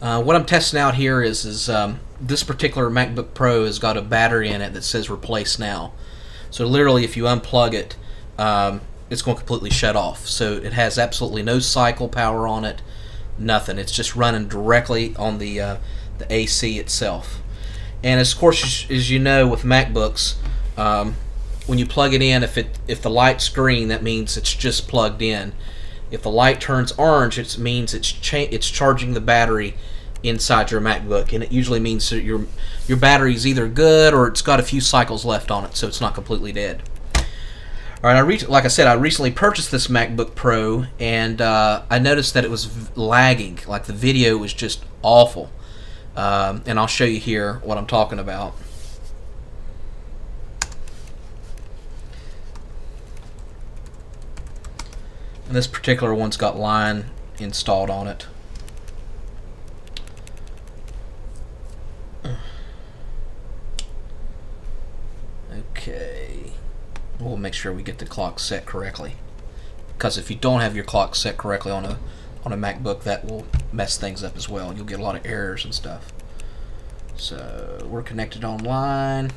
Uh, what I'm testing out here is is um, this particular MacBook Pro has got a battery in it that says replace now. So literally, if you unplug it, um, it's going to completely shut off. So it has absolutely no cycle power on it, nothing. It's just running directly on the uh, the AC itself. And as of course, as you know, with MacBooks, um, when you plug it in, if it if the light's green, that means it's just plugged in. If the light turns orange, it means it's cha- it's charging the battery inside your MacBook, and it usually means that your your battery is either good or it's got a few cycles left on it, so it's not completely dead. All right, I re- like I said, I recently purchased this MacBook Pro, and uh, I noticed that it was v- lagging. Like the video was just awful, um, and I'll show you here what I'm talking about. And this particular one's got Lion installed on it. Okay. We'll make sure we get the clock set correctly. Because if you don't have your clock set correctly on a on a MacBook, that will mess things up as well. You'll get a lot of errors and stuff. So we're connected online.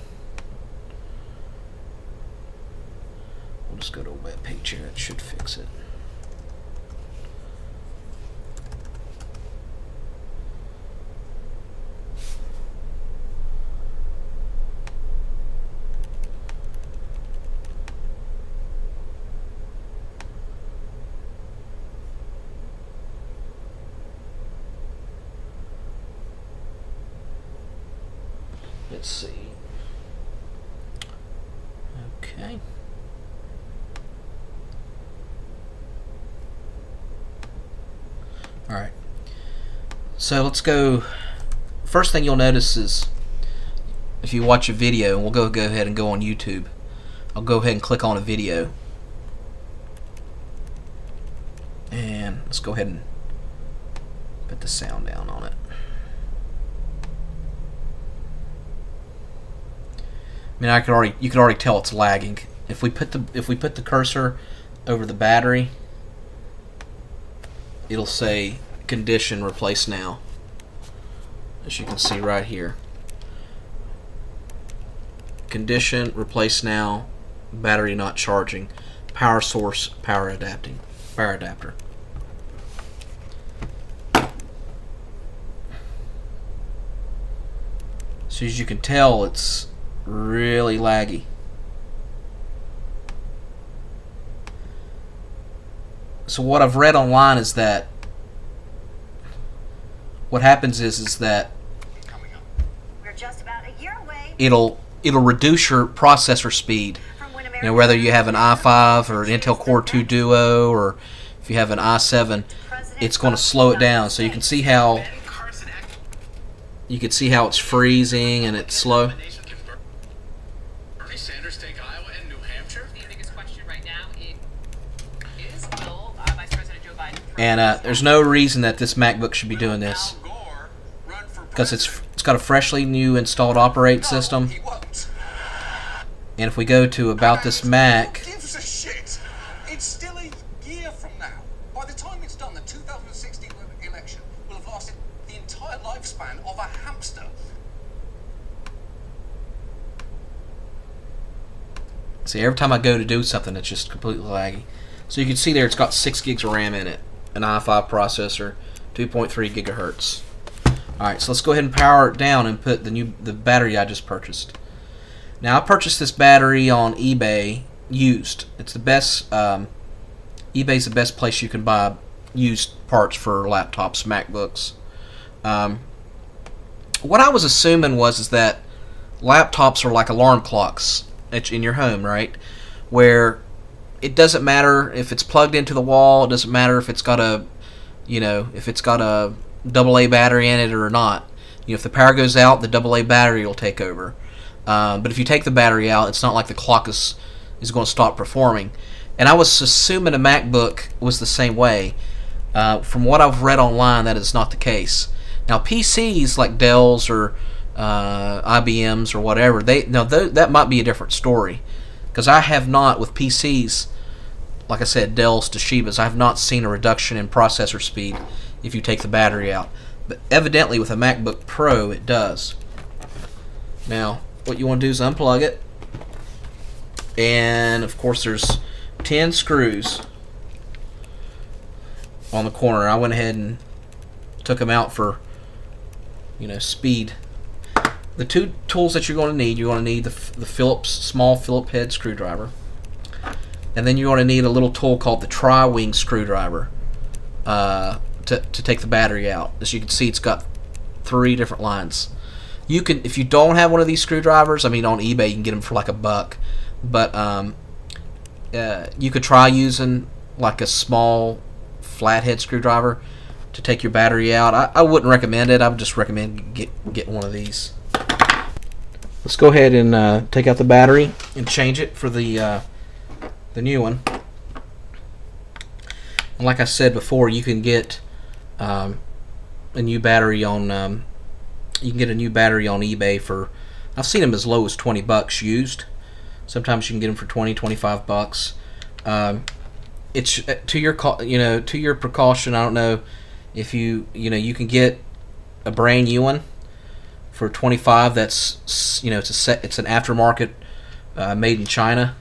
We'll just go to a web page here. It should fix it. Let's see. Okay. All right. So let's go. First thing you'll notice is if you watch a video, and we'll go go ahead and go on YouTube. I'll go ahead and click on a video. And let's go ahead and put the sound down on it. Mean, I could already you could already tell it's lagging. If we put the if we put the cursor over the battery, it'll say condition replace now. As you can see right here. Condition replace now, battery not charging, power source power adapting, power adapter. So as you can tell, it's really laggy. So what I've read online is that what happens is is that it'll it'll reduce your processor speed. You know, whether you have an i5 or an Intel Core 2 Duo or if you have an i7, it's going to slow it down. So you can see how you can see how it's freezing and it's slow. And uh, there's no reason that this MacBook should be doing this because it's it's got a freshly new installed operating system. And if we go to about this Mac, It's still a year from now. By the time it's done, the 2016 election will have lasted the entire lifespan of a hamster. see every time I go to do something, it's just completely laggy. So you can see there, it's got six gigs of RAM in it, an i5 processor, 2.3 gigahertz. All right, so let's go ahead and power it down and put the new the battery I just purchased. Now I purchased this battery on eBay used. It's the best. Um, eBay's the best place you can buy used parts for laptops, MacBooks. Um, what I was assuming was is that laptops are like alarm clocks in your home, right? Where it doesn't matter if it's plugged into the wall. It doesn't matter if it's got a, you know, if it's got a double A battery in it or not. You know, if the power goes out, the double A battery will take over. Um, but if you take the battery out, it's not like the clock is is going to stop performing. And I was assuming a MacBook was the same way. Uh, from what I've read online, that is not the case. Now PCs like Dell's or uh, IBM's or whatever, they now th- that might be a different story, because I have not with PCs, like I said, Dell's, Toshiba's, I have not seen a reduction in processor speed if you take the battery out. But evidently with a MacBook Pro it does. Now, what you want to do is unplug it. And of course there's 10 screws on the corner. I went ahead and took them out for you know speed. The two tools that you're going to need, you're going to need the, the Phillips small Phillips head screwdriver, and then you're going to need a little tool called the tri-wing screwdriver uh, to to take the battery out. As you can see, it's got three different lines. You can, if you don't have one of these screwdrivers, I mean, on eBay you can get them for like a buck, but um, uh, you could try using like a small flathead screwdriver to take your battery out. I, I wouldn't recommend it. I would just recommend get get one of these. Let's go ahead and uh, take out the battery and change it for the uh, the new one. And like I said before, you can get um, a new battery on um, you can get a new battery on eBay for I've seen them as low as 20 bucks used. Sometimes you can get them for 20, 25 bucks. Um, it's uh, to your you know to your precaution. I don't know if you you know you can get a brand new one for 25 that's you know it's a set it's an aftermarket uh, made in China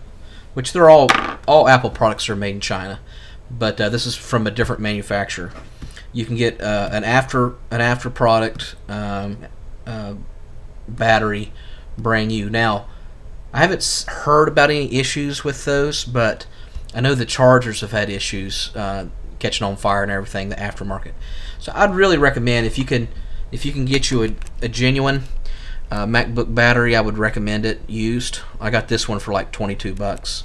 which they're all all Apple products are made in China but uh, this is from a different manufacturer you can get uh, an after an after product um, uh, battery brand new now I haven't heard about any issues with those but I know the chargers have had issues uh, catching on fire and everything, the aftermarket. So I'd really recommend if you can if you can get you a, a genuine uh, MacBook battery, I would recommend it used. I got this one for like 22 bucks.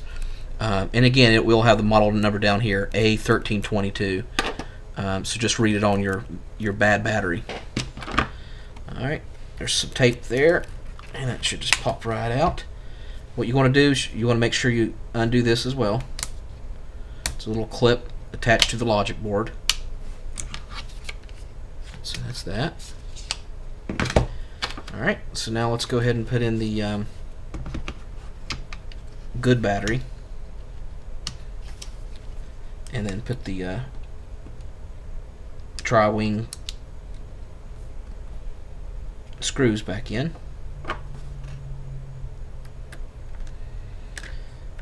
Um, and again, it will have the model number down here, A1322. Um, so just read it on your your bad battery. All right, there's some tape there, and that should just pop right out. What you want to do is you want to make sure you undo this as well. It's a little clip attached to the logic board. So that's that. Alright, so now let's go ahead and put in the um, good battery. And then put the uh, tri-wing screws back in.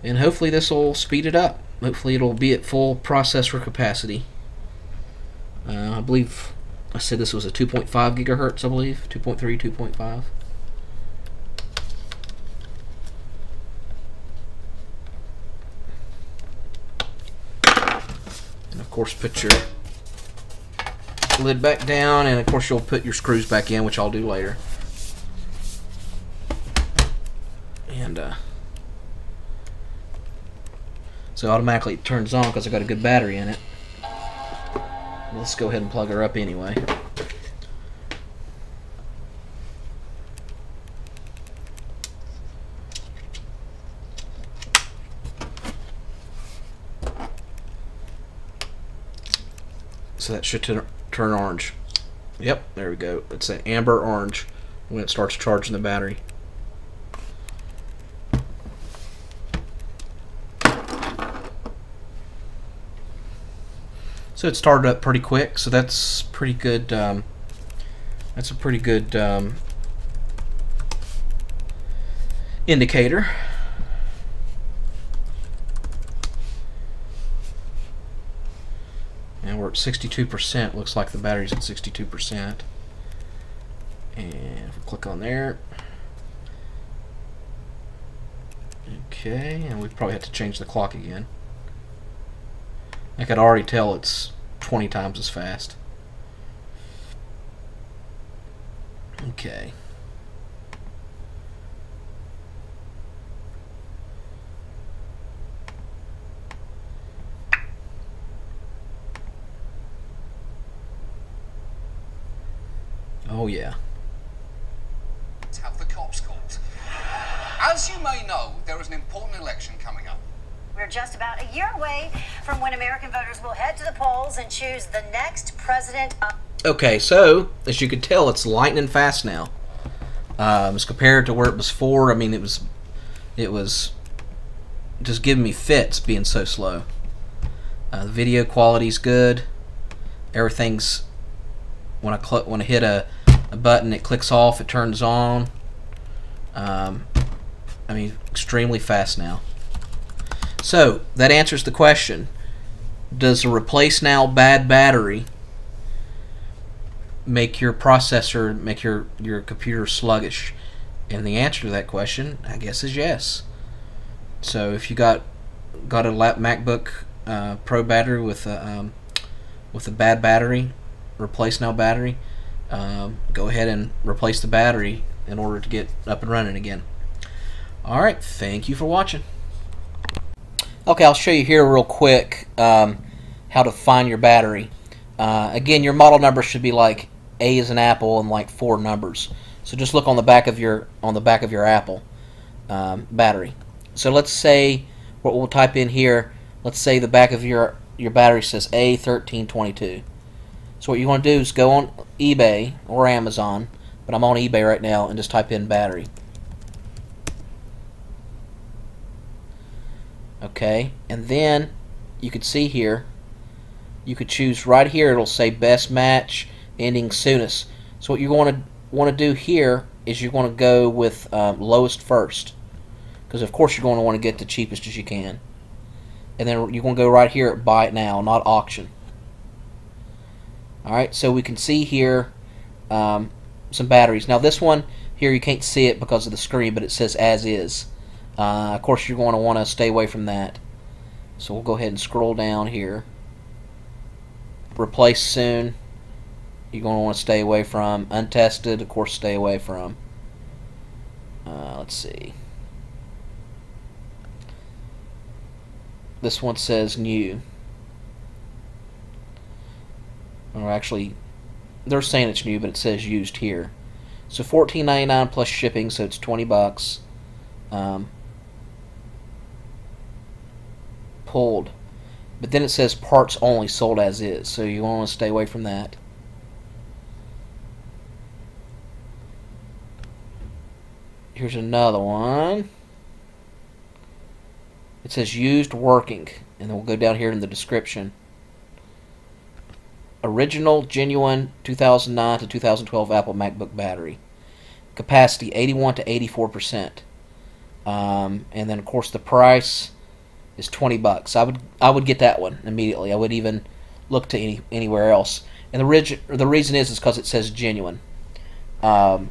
And hopefully this will speed it up hopefully it'll be at full processor capacity. Uh, I believe I said this was a 2.5 gigahertz, I believe. 2.3, 2.5. And of course put your lid back down and of course you'll put your screws back in, which I'll do later. And uh, so automatically it turns on because I got a good battery in it. Let's go ahead and plug her up anyway. So that should turn orange. Yep, there we go. It's an amber orange when it starts charging the battery. So it started up pretty quick, so that's pretty good. Um, that's a pretty good um, indicator. And we're at 62%. Looks like the battery's at 62%. And if we click on there. Okay, and we probably have to change the clock again. I could already tell it's 20 times as fast. Okay. Oh yeah. Have the cops called. As you may know, there is an important election coming up. We're just about a year away from when American voters will head to the polls and choose the next president. Okay, so as you can tell, it's lightning fast now. Um, as compared to where it was before, I mean, it was, it was just giving me fits being so slow. Uh, the video quality's good. Everything's when I cl- when I hit a, a button, it clicks off, it turns on. Um, I mean, extremely fast now. So that answers the question: Does a replace now bad battery make your processor make your your computer sluggish? And the answer to that question, I guess, is yes. So if you got got a lap MacBook uh, Pro battery with a um, with a bad battery, replace now battery, um, go ahead and replace the battery in order to get up and running again. All right, thank you for watching. Okay, I'll show you here real quick um, how to find your battery. Uh, again, your model number should be like A is an apple and like four numbers. So just look on the back of your on the back of your Apple um, battery. So let's say what we'll type in here. Let's say the back of your your battery says A1322. So what you want to do is go on eBay or Amazon, but I'm on eBay right now, and just type in battery. Okay, and then you could see here, you could choose right here. It'll say best match, ending soonest. So what you want to want to do here is you want to go with um, lowest first, because of course you're going to want to get the cheapest as you can. And then you're going to go right here at buy it now, not auction. Alright, so we can see here um, some batteries. Now this one here you can't see it because of the screen, but it says as is. Uh, of course you're going to want to stay away from that. So we'll go ahead and scroll down here. Replace soon. You're going to want to stay away from. Untested, of course, stay away from. Uh, let's see. This one says new. Or actually, they're saying it's new, but it says used here. So $14.99 plus shipping, so it's 20 bucks. Um, pulled. But then it says parts only sold as is, so you want to stay away from that. Here's another one. It says used working, and then we'll go down here in the description. Original, genuine 2009 to 2012 Apple MacBook battery. Capacity 81 to 84 percent. Um, and then of course the price is 20 bucks. I would I would get that one immediately. I would even look to any anywhere else. And the the reason is is because it says genuine. Um,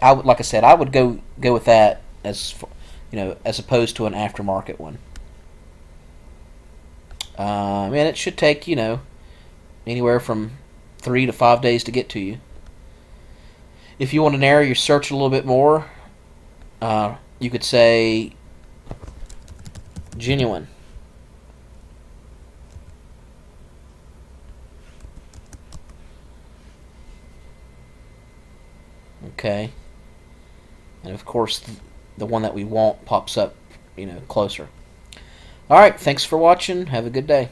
I would like I said I would go go with that as you know as opposed to an aftermarket one. Um, and it should take you know anywhere from three to five days to get to you. If you want to narrow your search a little bit more, uh, you could say genuine. Okay. And of course, the one that we want pops up, you know, closer. Alright, thanks for watching. Have a good day.